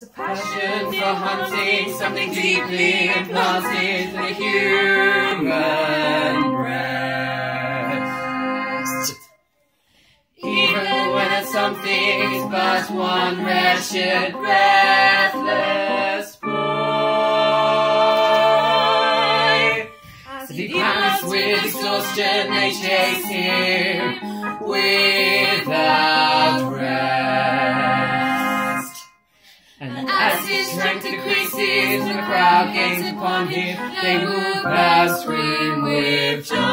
Passion for hunting, something deeply implanted in the human breast. Even when it's something is but one wretched, breathless boy. As he pants with exhaustion, they chase him without And as his strength decreases and the crowd gains upon him, they move past scream with joy.